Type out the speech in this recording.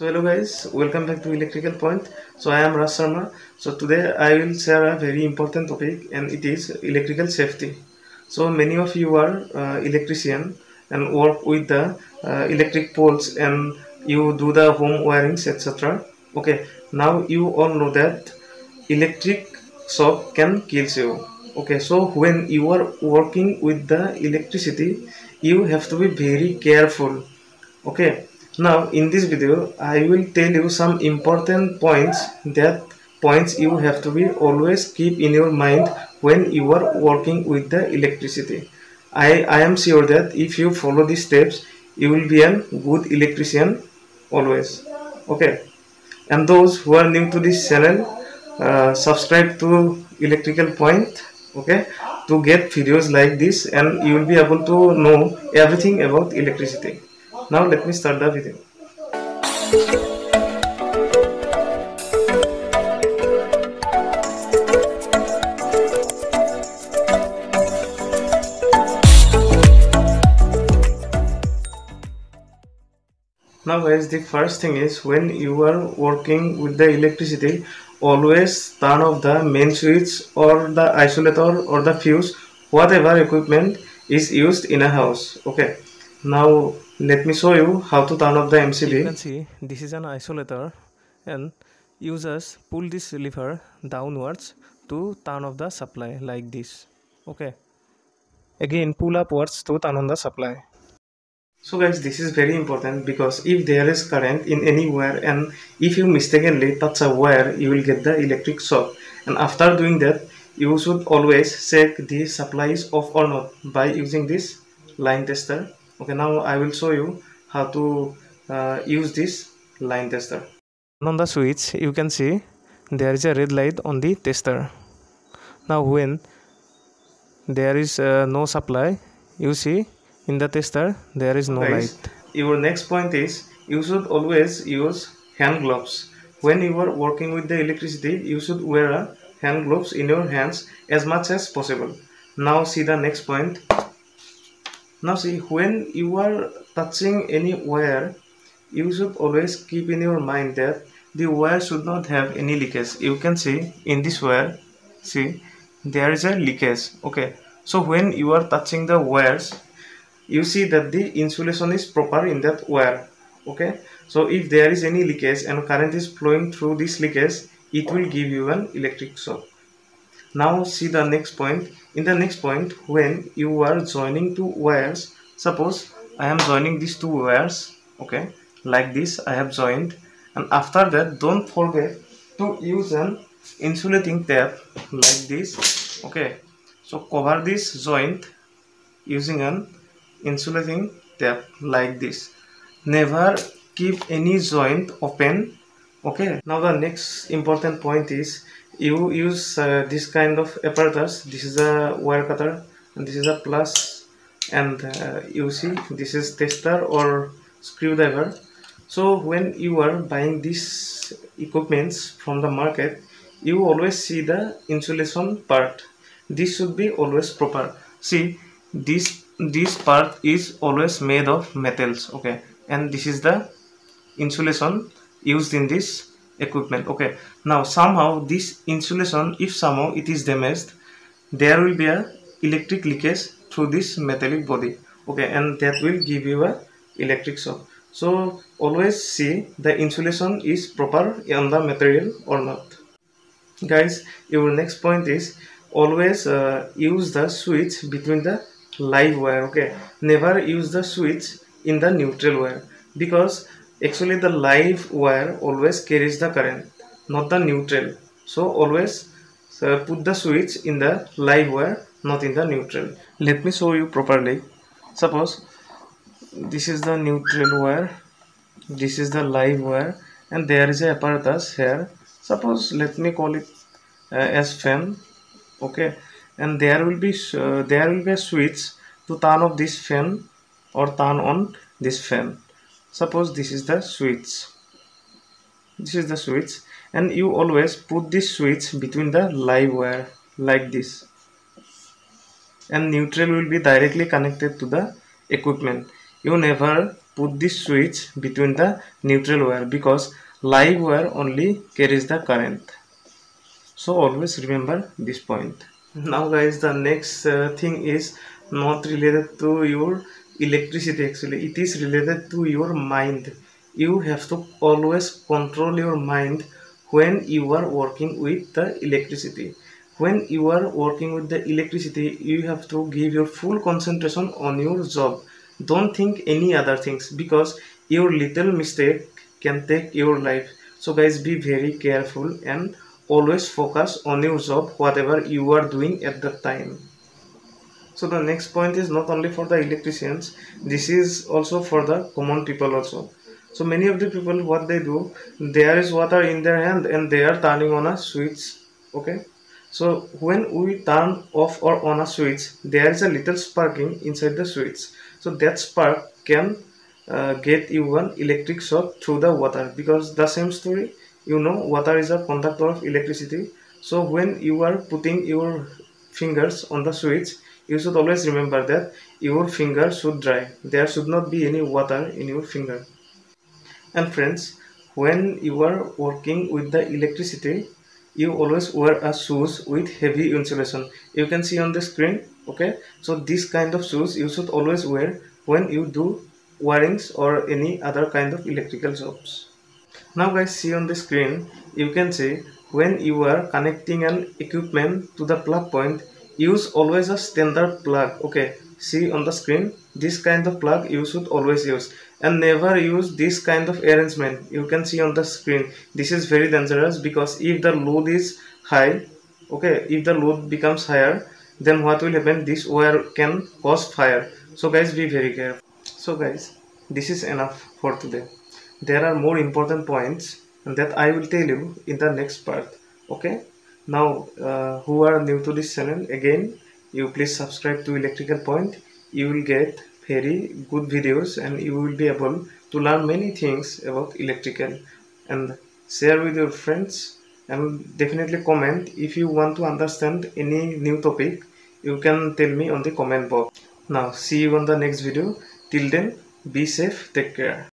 So hello guys, welcome back to Electrical Point. So I am Raj Sharma. So today I will share a very important topic and it is electrical safety. So many of you are uh, electrician and work with the uh, electric poles and you do the home wirings etc. Okay, now you all know that electric shock can kill you. Okay, so when you are working with the electricity, you have to be very careful. Okay, now in this video I will tell you some important points that points you have to be always keep in your mind when you are working with the electricity. I, I am sure that if you follow these steps you will be a good electrician always. Okay and those who are new to this channel uh, subscribe to electrical point okay to get videos like this and you will be able to know everything about electricity now let me start the video. Now guys the first thing is when you are working with the electricity always turn off the main switch or the isolator or the fuse. Whatever equipment is used in a house. Okay. Now let me show you how to turn off the MCB. You can see this is an isolator and users pull this lever downwards to turn off the supply like this. Okay. Again pull upwards to turn on the supply. So guys this is very important because if there is current in anywhere and if you mistakenly touch a wire you will get the electric shock and after doing that you should always check the supply is off or not by using this line tester okay now i will show you how to uh, use this line tester. On the switch you can see there is a red light on the tester. Now when there is uh, no supply you see in the tester there is no Guys, light. your next point is you should always use hand gloves. When you are working with the electricity you should wear hand gloves in your hands as much as possible. Now see the next point now see when you are touching any wire you should always keep in your mind that the wire should not have any leakage. You can see in this wire see there is a leakage okay? So when you are touching the wires you see that the insulation is proper in that wire okay? So if there is any leakage and current is flowing through this leakage it will give you an electric shock now see the next point. In the next point when you are joining two wires suppose i am joining these two wires okay like this i have joined. And after that don't forget to use an insulating tape like this okay. So cover this joint using an insulating tape like this. Never keep any joint open okay now the next important point is you use uh, this kind of apparatus. This is a wire cutter and this is a plus and uh, you see this is tester or screwdriver. So when you are buying these equipments from the market you always see the insulation part. This should be always proper. See this this part is always made of metals okay? And this is the insulation used in this equipment. Okay now somehow this insulation if somehow it is damaged there will be a electric leakage through this metallic body. Okay and that will give you a electric shock. So always see the insulation is proper on the material or not. Guys your next point is always uh, use the switch between the live wire. Okay never use the switch in the neutral wire because actually the live wire always carries the current not the neutral. So always uh, put the switch in the live wire not in the neutral. Let me show you properly. Suppose this is the neutral wire this is the live wire and there is a apparatus here. Suppose let me call it uh, as fan okay? And there will be uh, there will be a switch to turn off this fan or turn on this fan suppose this is the switch. This is the switch. And you always put this switch between the live wire like this. And neutral will be directly connected to the equipment. You never put this switch between the neutral wire because live wire only carries the current. So always remember this point. Now guys the next uh, thing is not related to your electricity actually. It is related to your mind. You have to always control your mind when you are working with the electricity. When you are working with the electricity you have to give your full concentration on your job. Don't think any other things because your little mistake can take your life. So guys be very careful and always focus on your job whatever you are doing at that time so the next point is not only for the electricians this is also for the common people also. So many of the people what they do there is water in their hand and they are turning on a switch okay? So when we turn off or on a switch there is a little sparking inside the switch. So that spark can uh, get you one electric shock through the water because the same story you know water is a conductor of electricity. So when you are putting your fingers on the switch you should always remember that your finger should dry. There should not be any water in your finger. And friends when you are working with the electricity you always wear a shoes with heavy insulation. You can see on the screen okay? So this kind of shoes you should always wear when you do wirings or any other kind of electrical jobs. Now guys see on the screen you can see when you are connecting an equipment to the plug point use always a standard plug okay. See on the screen this kind of plug you should always use. And never use this kind of arrangement. You can see on the screen. This is very dangerous because if the load is high okay if the load becomes higher then what will happen? This wire can cause fire. So guys be very careful. So guys this is enough for today. There are more important points that I will tell you in the next part okay now uh, who are new to this channel again you please subscribe to electrical point. You will get very good videos and you will be able to learn many things about electrical. And share with your friends and definitely comment. If you want to understand any new topic you can tell me on the comment box. Now see you on the next video. Till then be safe. Take care